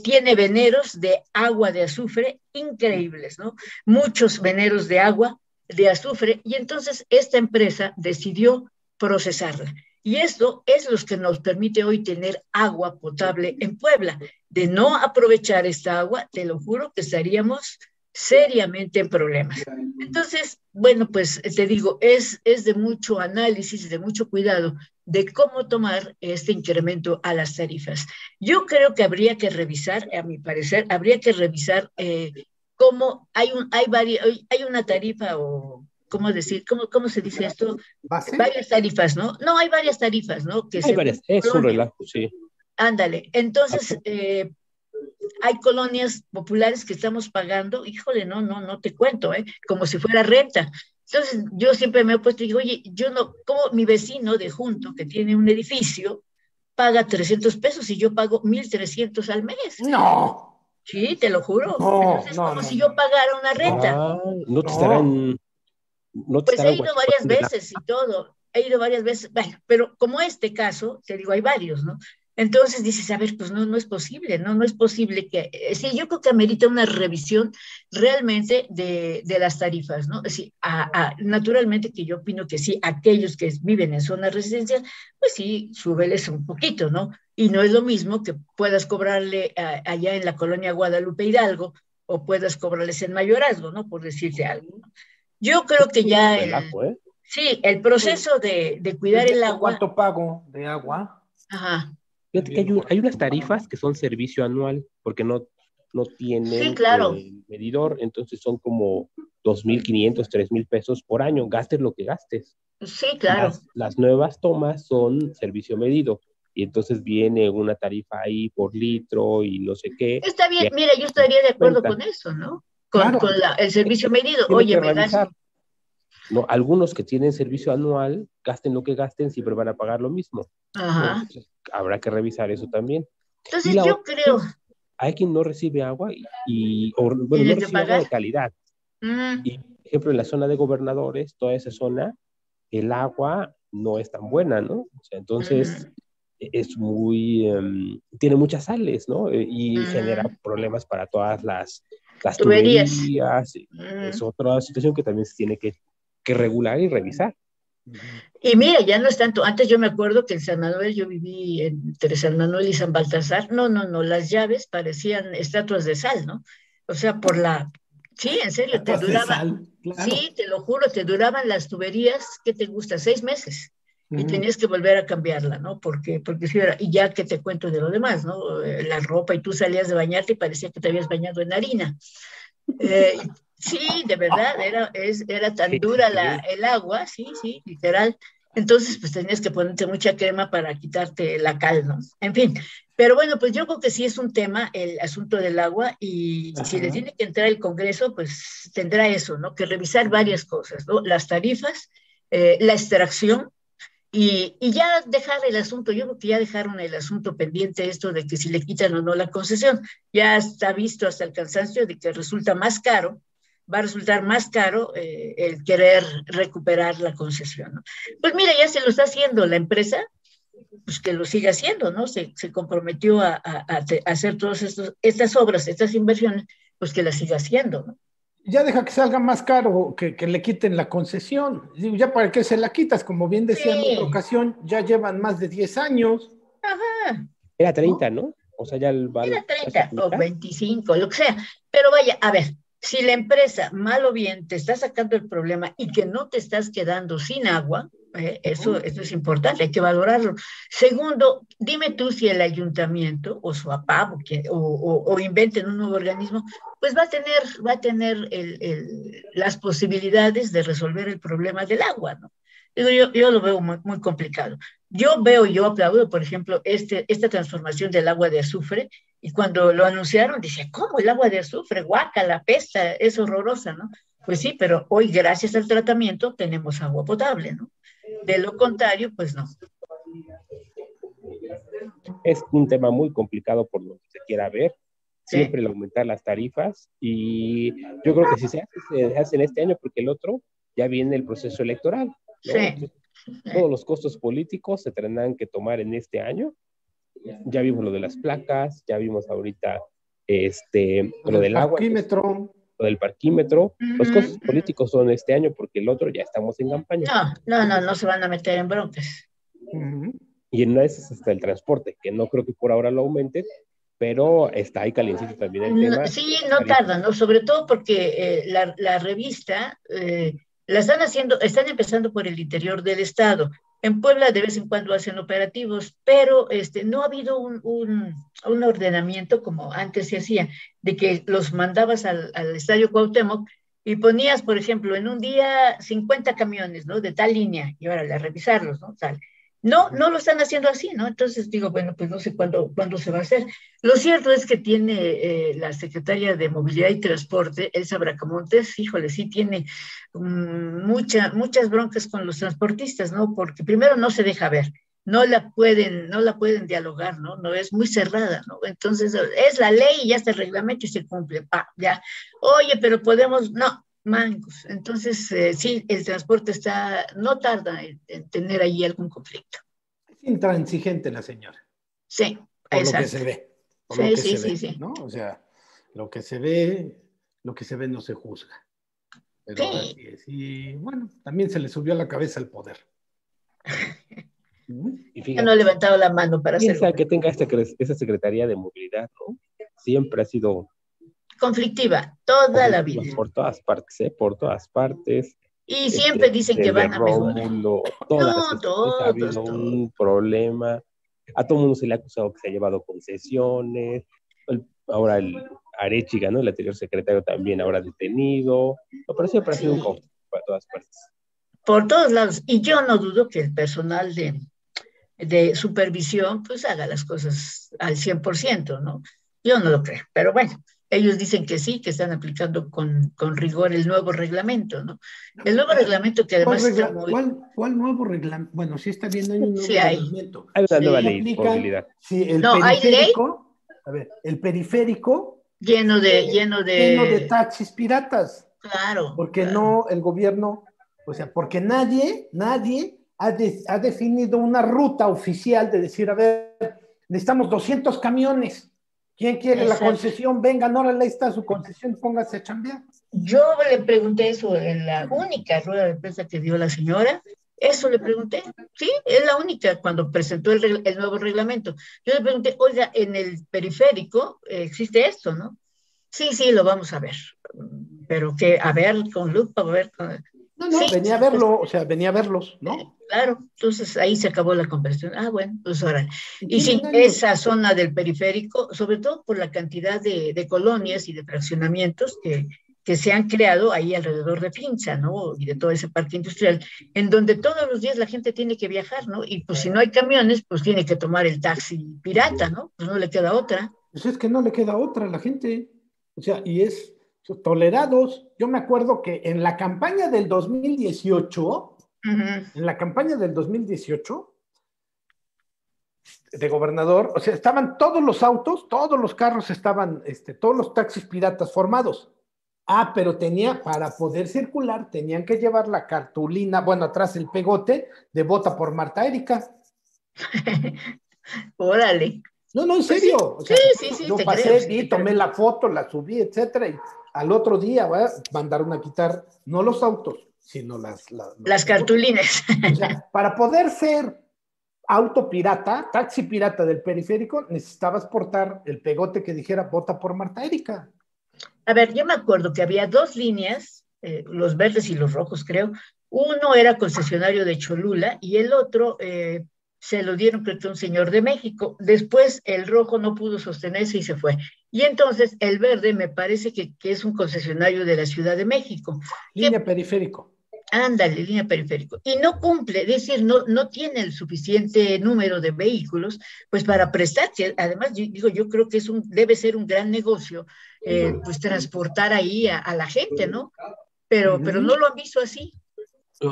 tiene veneros de agua de azufre increíbles, ¿no? Muchos veneros de agua de azufre y entonces esta empresa decidió procesarla. Y esto es lo que nos permite hoy tener agua potable en Puebla. De no aprovechar esta agua, te lo juro que estaríamos seriamente en problemas. Entonces, bueno, pues te digo, es, es de mucho análisis, de mucho cuidado de cómo tomar este incremento a las tarifas. Yo creo que habría que revisar, a mi parecer, habría que revisar eh, cómo hay, un, hay, hay una tarifa o ¿cómo decir? ¿Cómo, cómo se dice esto? Varias tarifas, ¿no? No, hay varias tarifas, ¿no? Que hay varias, es un relajo, sí. Ándale, entonces, eh, hay colonias populares que estamos pagando, híjole, no, no, no te cuento, ¿eh? como si fuera renta. Entonces, yo siempre me he puesto y digo, oye, yo no, como mi vecino de junto, que tiene un edificio, paga 300 pesos y yo pago 1.300 al mes. No. Sí, te lo juro. No, es como si yo pagara una renta. no te estarán... pues he ido varias veces y todo, he ido varias veces, bueno, pero como este caso, te digo, hay varios, ¿no? Entonces dices, a ver, pues no, no es posible, no, no es posible que, eh, sí, yo creo que amerita una revisión realmente de, de las tarifas, ¿no? Sí, naturalmente que yo opino que sí, aquellos que viven en zonas residenciales, pues sí, súbeles un poquito, ¿no? Y no es lo mismo que puedas cobrarle allá en la colonia Guadalupe Hidalgo o puedas cobrarles en Mayorazgo, ¿no? Por decirte algo. Yo creo que ya... El, ¿eh? Sí, el proceso de, de cuidar el agua... ¿Cuánto pago de agua? Ajá hay, unas tarifas que son servicio anual, porque no, no tienen medidor, entonces son como 2.500, 3.000 pesos por año, gastes lo que gastes. Sí, claro. Las, nuevas tomas son servicio medido, y entonces viene una tarifa ahí por litro y no sé qué. Está bien, mira, yo estaría de acuerdo con eso, ¿no? Con, el servicio medido. Oye, me no, algunos que tienen servicio anual, gasten lo que gasten, siempre van a pagar lo mismo. Ajá. habrá que revisar eso también. Entonces yo creo... Hay quien no recibe agua y, bueno, no recibe agua de calidad. Mm. Y, por ejemplo, en la zona de gobernadores, toda esa zona, el agua no es tan buena, ¿no? O sea, entonces es muy, em, tiene muchas sales, ¿no? Eh, y genera problemas para todas las, las tuberías. Es otra situación que también se tiene que que regular y revisar. Y mira, ya no es tanto. Antes yo me acuerdo que en San Manuel yo viví entre San Manuel y San Baltasar. No, no, no, las llaves parecían estatuas de sal, ¿no? O sea, por la. Sí, en serio, te duraban. Sí, te lo juro, te duraban las tuberías, ¿qué te gusta? Seis meses. y tenías que volver a cambiarla, ¿no? Porque, porque si era, y ya que te cuento de lo demás, ¿no? Eh, la ropa y tú salías de bañarte y parecía que te habías bañado en harina. Eh, sí, de verdad, era, es, era tan dura la, el agua, sí, sí, literal. Entonces, pues tenías que ponerte mucha crema para quitarte la cal, ¿no? En fin, pero bueno, pues yo creo que sí es un tema el asunto del agua y si le tiene que entrar el Congreso, pues tendrá eso, ¿no? Que revisar varias cosas, ¿no? Las tarifas, eh, la extracción, y, y, ya dejar el asunto, yo creo que ya dejaron el asunto pendiente esto de que si le quitan o no la concesión, ya está visto hasta el cansancio de que resulta más caro, va a resultar más caro eh, el querer recuperar la concesión. ¿no? Pues mira, ya se lo está haciendo la empresa, pues que lo siga haciendo, ¿no? Se, se comprometió a, a, a, hacer todas estas obras, estas inversiones, pues que las siga haciendo, ¿no? ya deja que salga más caro que, que le quiten la concesión. Ya para qué se la quitas, como bien decía sí. en otra ocasión, ya llevan más de 10 años. Ajá. Era 30, ¿no? ¿no? O sea, ya el Era 30 o 25, lo que sea. Pero vaya, a ver, si la empresa, mal o bien, te está sacando el problema y que no te estás quedando sin agua, eh, eso, eso es importante, hay que valorarlo. Segundo, dime tú si el ayuntamiento o su APAP o, o, o, o, inventen un nuevo organismo, pues va a tener, va a tener el, el, las posibilidades de resolver el problema del agua, ¿no? Yo, yo lo veo muy, muy, complicado. Yo veo, yo aplaudo, por ejemplo, este, esta transformación del agua de azufre, y cuando lo anunciaron, dice, ¿cómo el agua de azufre? Guaca, la pesta, es horrorosa, ¿no? Pues sí, pero hoy, gracias al tratamiento, tenemos agua potable, ¿no? De lo contrario, pues no. Es un tema muy complicado por lo que se quiera ver. Siempre el aumentar las tarifas y yo creo que si se hace, se hace en este año porque el otro ya viene el proceso electoral. ¿no? Sí. Todos los costos políticos se tendrán que tomar en este año. Ya vimos lo de las placas, ya vimos ahorita este, lo del agua. Parquímetro. Lo del parquímetro. Los costos políticos son este año porque el otro ya estamos en campaña. No, no, no, no se van a meter en broncas. Uh -huh. Y en una de esas hasta el transporte, que no creo que por ahora lo aumente, pero está ahí calientito también el tema. No, sí, no tarda, ¿no? Sobre todo porque eh, la, la, revista eh, la están haciendo, están empezando por el interior del estado. En Puebla de vez en cuando hacen operativos, pero este, no ha habido un, un, ordenamiento como antes se hacía, de que los mandabas al, al, estadio Cuauhtémoc y ponías, por ejemplo, en un día 50 camiones, ¿no? De tal línea, y ahora a revisarlos, ¿no? Tal. No, no lo están haciendo así, ¿no? Entonces digo, bueno, pues no sé cuándo, cuándo se va a hacer. Lo cierto es que tiene eh, la secretaria de Movilidad y Transporte, Elsa Bracamontes, híjole, sí tiene um, mucha, muchas broncas con los transportistas, ¿no? Porque primero no se deja ver, no la pueden, no la pueden dialogar, ¿no? No es muy cerrada, ¿no? Entonces es la ley y ya está el reglamento y se cumple, pa, ya. Oye, pero podemos, no, mangos. Entonces, eh, sí, el transporte está, no tarda en, en, tener ahí algún conflicto. Es intransigente la señora. Sí, por exacto. lo que se ve. Sí, lo que sí, se sí, ve, sí. ¿no? O sea, lo que se ve, lo que se ve no se juzga. Pero Sí. así es. Y bueno, también se le subió a la cabeza el poder. Y Ya fíjate, no ha levantado la mano para piensa hacerlo. que tenga esta, esa Secretaría de Movilidad, ¿no? Siempre ha sido Conflictiva, toda la vida. por todas partes, ¿eh? Por todas partes. Y siempre Este, dicen que van a mejorar. Rómulo, todas, No, todos, ha habido todos. un problema. A todo el mundo se le ha acusado que se ha llevado concesiones. El- ahora el Arechiga, ¿no? El anterior secretario también ahora detenido. No, pero siempre ha sido un conflicto para todas partes. Por todos lados. Y yo no dudo que el personal de, de supervisión pues haga las cosas al 100%, ¿no? Yo no lo creo, pero bueno, ellos dicen que sí, que están aplicando con, con rigor el nuevo reglamento, ¿no? El nuevo reglamento que ¿Cuál, además está regla- muy... cuál- cuál nuevo reglamento? Bueno, sí está bien, hay un nuevo Sí hay. reglamento. Hay una nueva ley. Sí, el No, ¿hay ley? periférico, a ver, el periférico lleno de, lleno de, lleno de taxis piratas, claro. porque claro. no el gobierno, o sea, porque nadie, nadie ha, de- ha definido una ruta oficial de decir, a ver, necesitamos 200 camiones. ¿Quién quiere Exacto. la concesión? Venga, órale, ahí está su concesión, póngase a chambear. Yo le pregunté eso en la única rueda de prensa que dio la señora. Eso le pregunté. Sí, es la única cuando presentó el, el nuevo reglamento. Yo le pregunté, oiga, en el periférico eh, existe esto, ¿no? Sí, sí, lo vamos a ver. Pero que, a ver, con lupa, a ver. con- No, no, venía a verlo, o sea, venía a verlos, ¿no? Eh, claro, entonces ahí se acabó la conversación. Ah, bueno, pues ahora. Y sí, esa zona del periférico, sobre todo por la cantidad de, colonias y de fraccionamientos que, que se han creado ahí alrededor de Pinza, ¿no? Y de todo ese parque industrial, en donde todos los días la gente tiene que viajar, ¿no? Y pues si no hay camiones, pues tiene que tomar el taxi pirata, ¿no? Pues no le queda otra. Pues es que no le queda otra a la gente. O sea, y es tolerados. Yo me acuerdo que en la campaña del 2018, en la campaña del 2018, de gobernador, o sea, estaban todos los autos, todos los carros estaban, este, todos los taxis piratas formados. Ah, pero tenía, para poder circular, tenían que llevar la cartulina, bueno, atrás el pegote de vota por Marta Erika. Órale. No, no, en pues serio. sí, sí, sí, yo pasé, y tomé la foto, la subí, etcétera, y al otro día ¿va? mandaron a quitar no los autos, sino las... las cartulinas. O sea, para poder ser auto pirata, taxi pirata del periférico, necesitabas portar el pegote que dijera vota por Marta Erika. A ver, yo me acuerdo que había dos líneas, eh, los verdes y los rojos, creo. Uno era concesionario de Cholula y el otro eh, se lo dieron creo que un señor de México. Después el rojo no pudo sostenerse y se fue. Y entonces el verde me parece que, es un concesionario de la Ciudad de México. Línea periférico. Ándale, línea periférico. Y no cumple, es decir, no, no tiene el suficiente número de vehículos, pues para prestarse. Además, yo, digo, yo creo que es un, debe ser un gran negocio, eh, pues transportar ahí a, la gente, ¿no? Pero, pero no lo han visto así.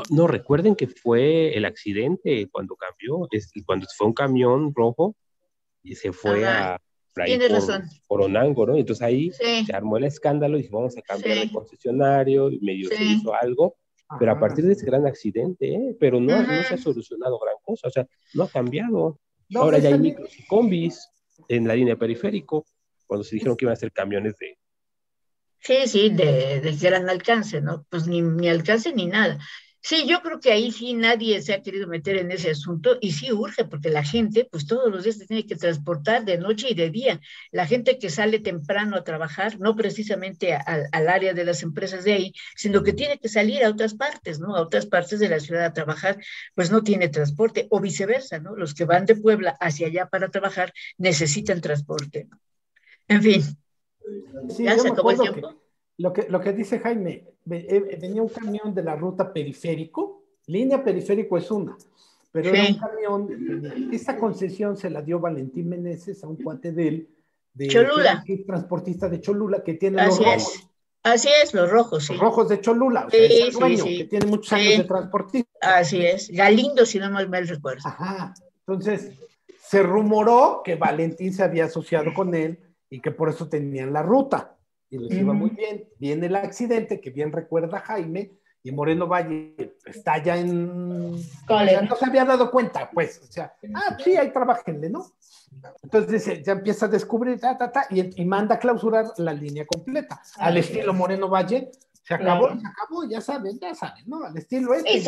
No, recuerden que fue el accidente cuando cambió, es, cuando fue un camión rojo y se fue a por, Onango, ¿no? entonces ahí se armó el escándalo y vamos a cambiar el concesionario, y medio se hizo algo, pero a partir de ese gran accidente, ¿eh? pero no, no, se ha solucionado gran cosa, o sea, no ha cambiado. Ahora ya hay micros y combis en la línea periférico, cuando se dijeron que iban a ser camiones de... Sí, sí, de, de gran alcance, ¿no? Pues ni, ni alcance ni nada. Sí, yo creo que ahí sí nadie se ha querido meter en ese asunto y sí urge, porque la gente, pues todos los días se tiene que transportar de noche y de día. La gente que sale temprano a trabajar, no precisamente al área de las empresas de ahí, sino que tiene que salir a otras partes, ¿no? A otras partes de la ciudad a trabajar, pues no tiene transporte, o viceversa, ¿no? Los que van de Puebla hacia allá para trabajar necesitan transporte. En fin. ¿Ya se acabó el tiempo? Lo que, lo que dice Jaime, eh, venía un camión de la ruta periférico, línea periférico es una, pero era un camión, esa concesión se la dio Valentín Meneses a un cuate de él, de Cholula. Que es transportista de Cholula, que tiene los rojos. Así es, los rojos, sí. Los rojos de Cholula, o sea, es el dueño, que tiene muchos años de transportista. Así es, Galindo, si no mal, mal recuerdo. Ajá, entonces se rumoró que Valentín se había asociado con él y que por eso tenían la ruta y les iba muy bien. Viene el accidente, que bien recuerda Jaime, y Moreno Valle está ya en... no se había dado cuenta, pues, o sea, ah, sí, ahí trabajenle, ¿no? Entonces ya empieza a descubrir, ta, ta, ta, y, manda a clausurar la línea completa, al estilo Moreno Valle, se acabó, se acabó, ya saben, ya saben, ¿no? Al estilo este,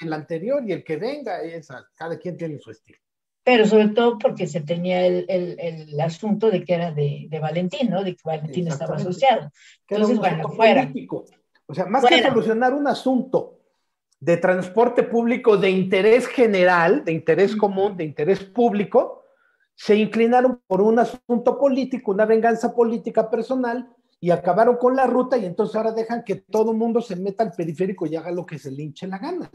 el anterior y el que venga, esa, cada quien tiene su estilo pero sobre todo porque se tenía el, el, el asunto de que era de, de, Valentín, ¿no? De que Valentín estaba asociado. Entonces, bueno, fuera. O sea, más que solucionar un asunto de transporte público de interés general, de interés común, de interés público, se inclinaron por un asunto político, una venganza política personal, y acabaron con la ruta y entonces ahora dejan que todo el mundo se meta al periférico y haga lo que se le hinche la gana.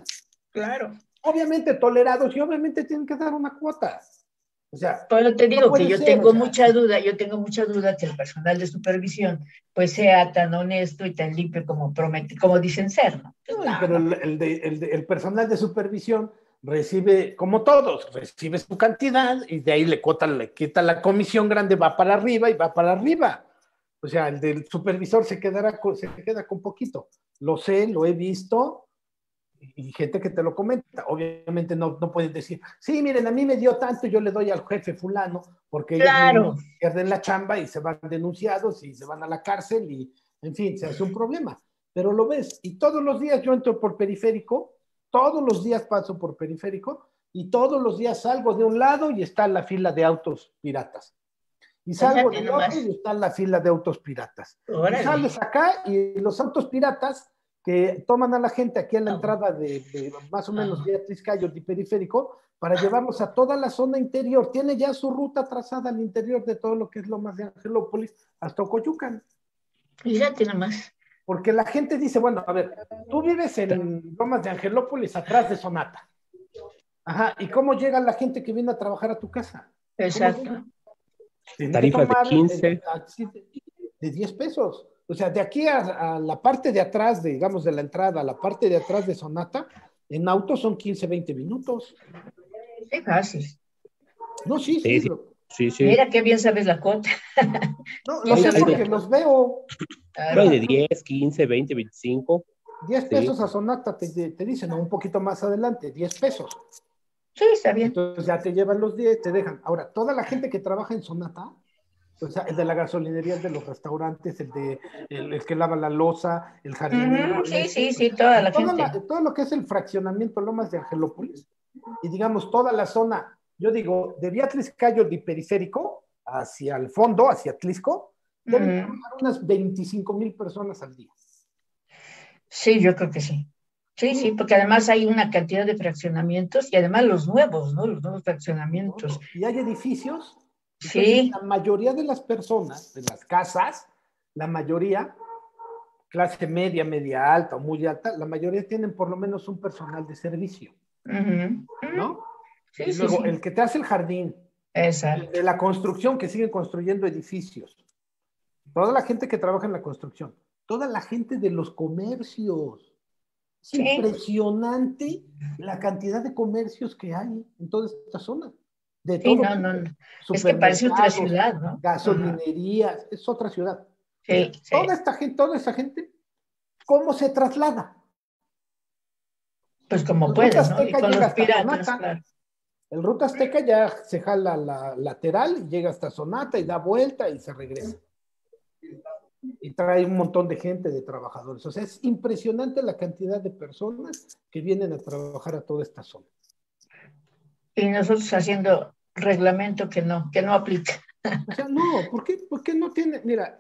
Claro obviamente tolerados y obviamente tienen que dar una cuota. O sea, pero te digo que yo tengo mucha duda, yo tengo mucha duda que el personal de supervisión pues sea tan honesto y tan limpio como promete, como dicen ser, ¿no? pero el, el, el, personal de supervisión recibe, como todos, recibe su cantidad y de ahí le, cuota, le quita la comisión grande, va para arriba y va para arriba. O sea, el del supervisor se quedará se queda con poquito. Lo sé, lo he visto, y gente que te lo comenta. Obviamente no, no pueden decir, sí, miren, a mí me dio tanto, yo le doy al jefe fulano, porque ellos pierden la chamba y se van denunciados y se van a la cárcel y, en fin, se hace un problema. Pero lo ves, y todos los días yo entro por periférico, todos los días paso por periférico y todos los días salgo de un lado y está la fila de autos piratas. Y salgo de otro y está la fila de autos piratas. Y sales acá y los autos piratas que toman a la gente aquí en la entrada de, más o menos Beatriz Cayo de periférico para llevarlos a toda la zona interior. Tiene ya su ruta trazada al interior de todo lo que es Lomas de Angelópolis hasta Ocoyucan. Y ya tiene más. Porque la gente dice, bueno, a ver, tú vives en Lomas de Angelópolis atrás de Sonata. Ajá, ¿y cómo llega la gente que viene a trabajar a tu casa? Exacto. Tarifa de 15. De 10 pesos. O sea, de aquí a, la parte de atrás, digamos, de la entrada, a la parte de atrás de Sonata, en auto son 15, 20 minutos. Sí, fácil. No, sí, sí. sí, sí. Mira qué bien sabes la cota. no, lo sé porque los veo. Claro. de 10, 15, 20, 25. 10 pesos a Sonata, te, te dicen, un poquito más adelante, 10 pesos. Sí, está bien. Entonces ya te llevan los 10, te dejan. Ahora, toda la gente que trabaja en Sonata, o sea, el de la gasolinería, el de los restaurantes, el de el, que lava la losa, el jardinero. sí, sí, sí, toda la gente. todo lo que es el fraccionamiento Lomas de Angelópolis, y digamos toda la zona, yo digo, de Beatriz Cayo de Periférico hacia el fondo, hacia Tlisco, deben trabajar unas 25 mil personas al día. Sí, yo creo que sí. Sí, sí, porque además hay una cantidad de fraccionamientos y además los nuevos, ¿no? Los nuevos fraccionamientos. Y hay edificios. Sí. La mayoría de las personas, de las casas, la mayoría, clase media, media alta o muy alta, la mayoría tienen por lo menos un personal de servicio. ¿No? Sí, y luego, el que te hace el jardín. Exacto. De la construcción, que siguen construyendo edificios. Toda la gente que trabaja en la construcción. Toda la gente de los comercios es impresionante la cantidad de comercios que hay en toda esta zona. De sí, no, no, no. Es que parece otra ciudad, ¿no? Gasolinerías, es otra ciudad. Sí, toda esta gente, toda esa gente, ¿cómo se traslada? Pues como puede, ¿no? Y con los piratas, claro. El Ruta Azteca ya se jala la lateral y llega hasta Sonata y da vuelta y se regresa y trae un montón de gente, de trabajadores. O sea, es impresionante la cantidad de personas que vienen a trabajar a toda esta zona. Y nosotros haciendo reglamento que no, que no aplica. O sea, no, ¿por qué, por qué no tiene? Mira,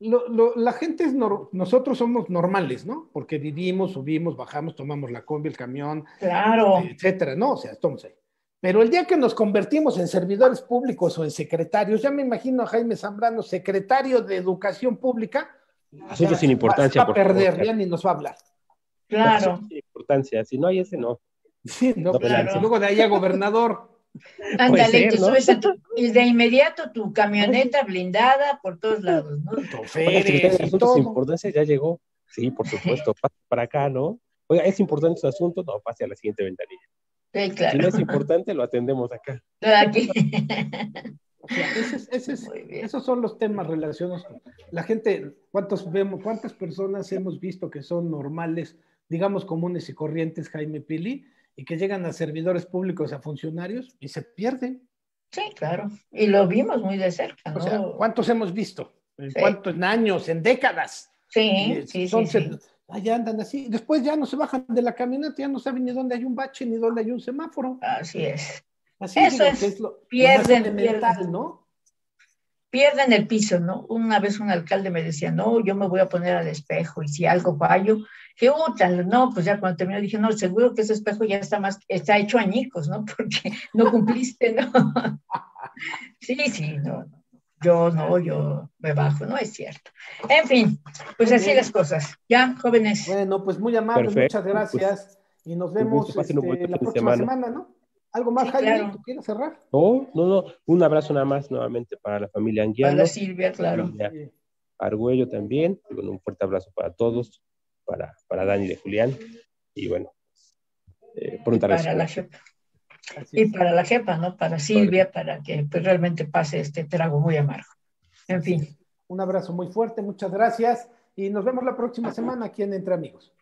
la gente es, nosotros somos normales, ¿no? Porque vivimos, subimos, bajamos, tomamos la combi, el camión, claro. etcétera, ¿no? O sea, entonces, pero el día que nos convertimos en servidores públicos o en secretarios, ya me imagino a Jaime Zambrano, secretario de Educación Pública. Asuntos sin importancia. Va, a perder, ya ni nos va a hablar. Claro. Sin importancia, si no hay ese, no. Sí, no, claro. luego de ahí a gobernador. Ándale, te subes y de inmediato tu camioneta blindada por todos lados, ¿no? asuntos sin importancia ya llegó. Sí, por supuesto, para acá, ¿no? Oiga, ¿es importante su asunto? No, pase a la siguiente ventanilla. Sí, claro. Si no es importante, lo atendemos acá. Aquí. esos son los temas relacionados con la gente. ¿Cuántos vemos, cuántas personas hemos visto que son normales, digamos comunes y corrientes, Jaime Pili, y que llegan a servidores públicos, a funcionarios y se pierden? Sí, claro. Y lo vimos muy de cerca. ¿no? O sea, ¿cuántos hemos visto? ¿En cuántos en años? ¿En décadas? Sí, sí, sí allá andan así. Después ya no se bajan de la camioneta, ya no saben ni dónde hay un bache ni dónde hay un semáforo. Así es. Así Eso es, lo, pierden, pierden, ¿no? Pierden el piso, ¿no? Una vez un alcalde me decía, no, yo me voy a poner al espejo y si algo fallo, que no, pues ya cuando terminó dije, no, seguro que ese espejo ya está más, está hecho añicos, ¿no? Porque no cumpliste, ¿no? sí, sí, no, no yo no, yo me bajo, no es cierto. En fin, pues así las cosas. Ya, jóvenes. Bueno, pues muy amable, muchas gracias. y nos vemos este, la próxima semana. ¿no? ¿Algo más, Jaime? ¿Tú quieres cerrar? No, no, no. Un abrazo nada más nuevamente para la familia Anguiano. Para Silvia, claro. Argüello también. Con un fuerte abrazo para todos, para, para Dani de Julián. Y bueno, eh, un Para la y para la jefa, ¿no? Para Silvia, para que pues, realmente pase este trago muy amargo. En fin. Un abrazo muy fuerte, muchas gracias y nos vemos la próxima semana aquí en Entre Amigos.